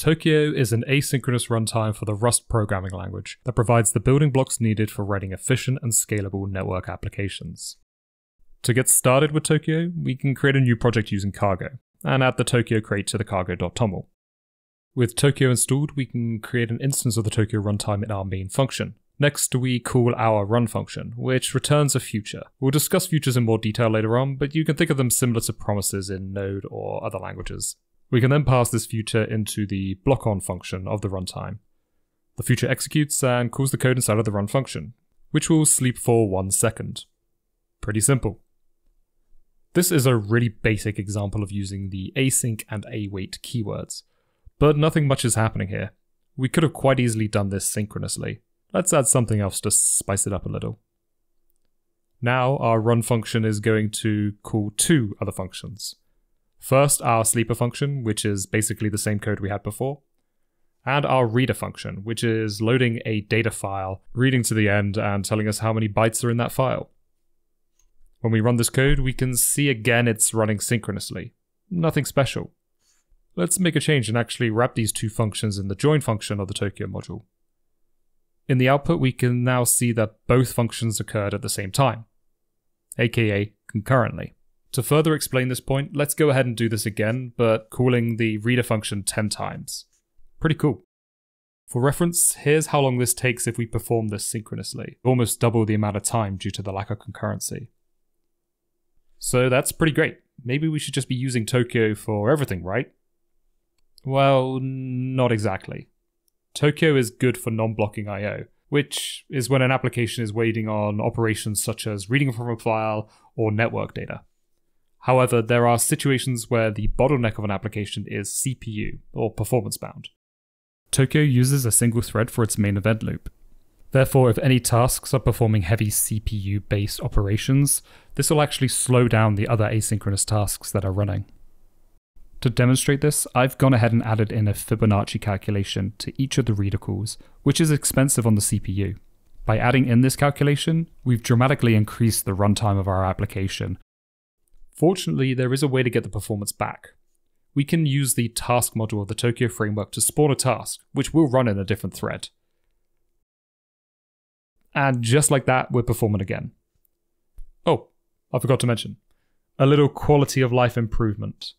Tokio is an asynchronous runtime for the Rust programming language that provides the building blocks needed for writing efficient and scalable network applications. To get started with Tokio, we can create a new project using Cargo and add the Tokio crate to the cargo.toml. With Tokio installed, we can create an instance of the Tokio runtime in our main function. Next, we call our run function, which returns a future. We'll discuss futures in more detail later on, but you can think of them similar to promises in Node or other languages. We can then pass this future into the block-on function of the runtime. The future executes and calls the code inside of the run function, which will sleep for one second. Pretty simple. This is a really basic example of using the async and await keywords, but nothing much is happening here. We could have quite easily done this synchronously. Let's add something else to spice it up a little. Now our run function is going to call two other functions. First, our sleeper function, which is basically the same code we had before, and our reader function, which is loading a data file, reading to the end, and telling us how many bytes are in that file. When we run this code, we can see again it's running synchronously. Nothing special. Let's make a change and actually wrap these two functions in the join function of the Tokio module. In the output, we can now see that both functions occurred at the same time, aka concurrently. To further explain this point, let's go ahead and do this again, but calling the reader function 10 times. Pretty cool. For reference, here's how long this takes if we perform this synchronously, almost double the amount of time due to the lack of concurrency. So that's pretty great. Maybe we should just be using Tokio for everything, right? Well, not exactly. Tokio is good for non-blocking I.O., which is when an application is waiting on operations such as reading from a file or network data. However, there are situations where the bottleneck of an application is CPU, or performance bound. Tokio uses a single thread for its main event loop. Therefore, if any tasks are performing heavy CPU based operations, this will actually slow down the other asynchronous tasks that are running. To demonstrate this, I've gone ahead and added in a Fibonacci calculation to each of the reader calls, which is expensive on the CPU. By adding in this calculation, we've dramatically increased the runtime of our application Fortunately, there is a way to get the performance back. We can use the task module of the Tokio framework to spawn a task, which will run in a different thread. And just like that, we're performing again. Oh, I forgot to mention. A little quality of life improvement.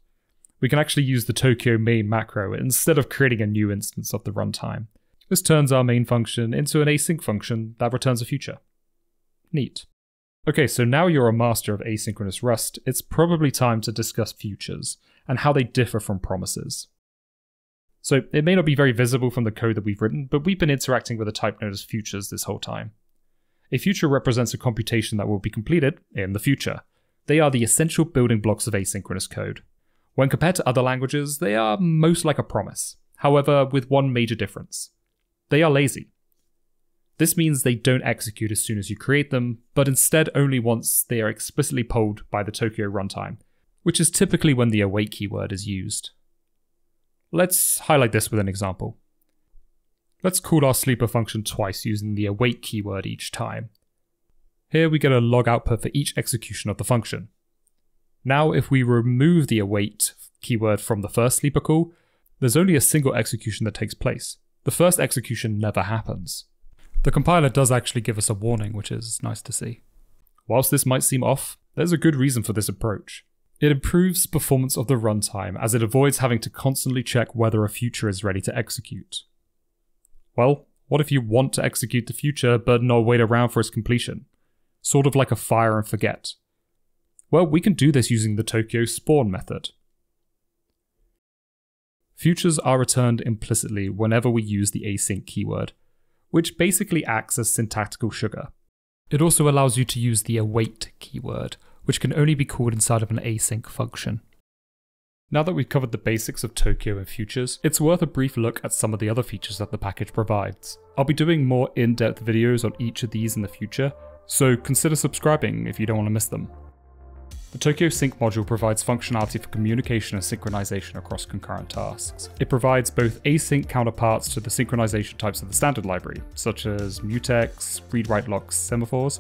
We can actually use the Tokio main macro instead of creating a new instance of the runtime. This turns our main function into an async function that returns a future. Neat. Okay, so now you're a master of asynchronous Rust, it's probably time to discuss futures and how they differ from promises. So it may not be very visible from the code that we've written, but we've been interacting with a type known as futures this whole time. A future represents a computation that will be completed in the future. They are the essential building blocks of asynchronous code. When compared to other languages, they are most like a promise, however, with one major difference. They are lazy. This means they don't execute as soon as you create them, but instead only once they are explicitly polled by the Tokio runtime, which is typically when the await keyword is used. Let's highlight this with an example. Let's call our sleeper function twice using the await keyword each time. Here we get a log output for each execution of the function. Now if we remove the await keyword from the first sleeper call, there's only a single execution that takes place. The first execution never happens. The compiler does actually give us a warning, which is nice to see. Whilst this might seem off, there's a good reason for this approach. It improves performance of the runtime as it avoids having to constantly check whether a future is ready to execute. Well, what if you want to execute the future but not wait around for its completion? Sort of like a fire and forget. Well, we can do this using the Tokio spawn method. Futures are returned implicitly whenever we use the async keyword, which basically acts as syntactical sugar. It also allows you to use the await keyword, which can only be called inside of an async function. Now that we've covered the basics of Tokio and futures, it's worth a brief look at some of the other features that the package provides. I'll be doing more in-depth videos on each of these in the future, so consider subscribing if you don't want to miss them. The Tokio Sync module provides functionality for communication and synchronization across concurrent tasks. It provides both async counterparts to the synchronization types of the standard library, such as mutex, read-write locks, semaphores,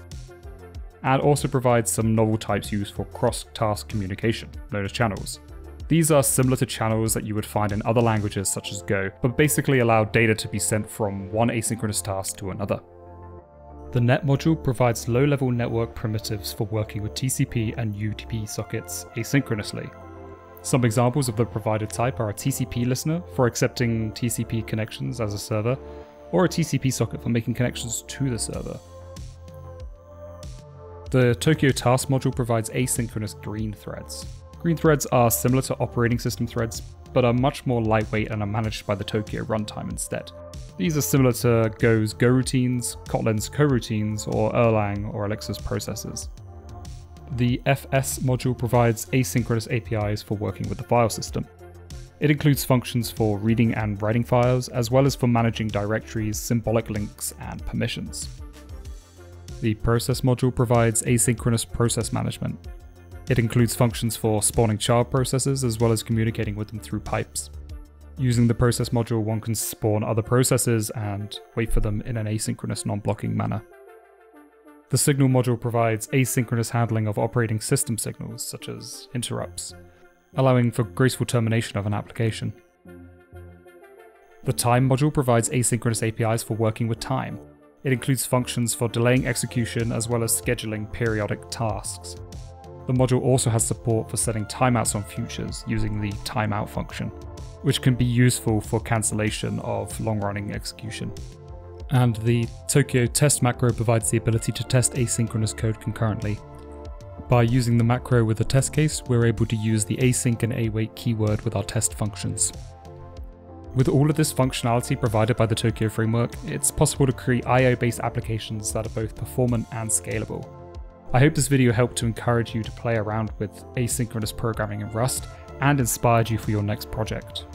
and also provides some novel types used for cross-task communication, known as channels. These are similar to channels that you would find in other languages such as Go, but basically allow data to be sent from one asynchronous task to another. The Net module provides low-level network primitives for working with TCP and UDP sockets asynchronously. Some examples of the provided type are a TCP listener for accepting TCP connections as a server, or a TCP socket for making connections to the server. The Tokio Task module provides asynchronous green threads. Green threads are similar to operating system threads, but are much more lightweight and are managed by the Tokio runtime instead. These are similar to Go's Go routines, Kotlin's coroutines, or Erlang or Elixir's processes. The FS module provides asynchronous APIs for working with the file system. It includes functions for reading and writing files, as well as for managing directories, symbolic links, and permissions. The process module provides asynchronous process management. It includes functions for spawning child processes as well as communicating with them through pipes. Using the process module, one can spawn other processes and wait for them in an asynchronous non-blocking manner. The signal module provides asynchronous handling of operating system signals, such as interrupts allowing for graceful termination of an application. The time module provides asynchronous APIs for working with time. It includes functions for delaying execution as well as scheduling periodic tasks. The module also has support for setting timeouts on futures using the timeout function, which can be useful for cancellation of long-running execution. And the Tokio test macro provides the ability to test asynchronous code concurrently, by using the macro with a test case, we're able to use the async and await keyword with our test functions. With all of this functionality provided by the Tokio framework, it's possible to create IO-based applications that are both performant and scalable. I hope this video helped to encourage you to play around with asynchronous programming in Rust and inspired you for your next project.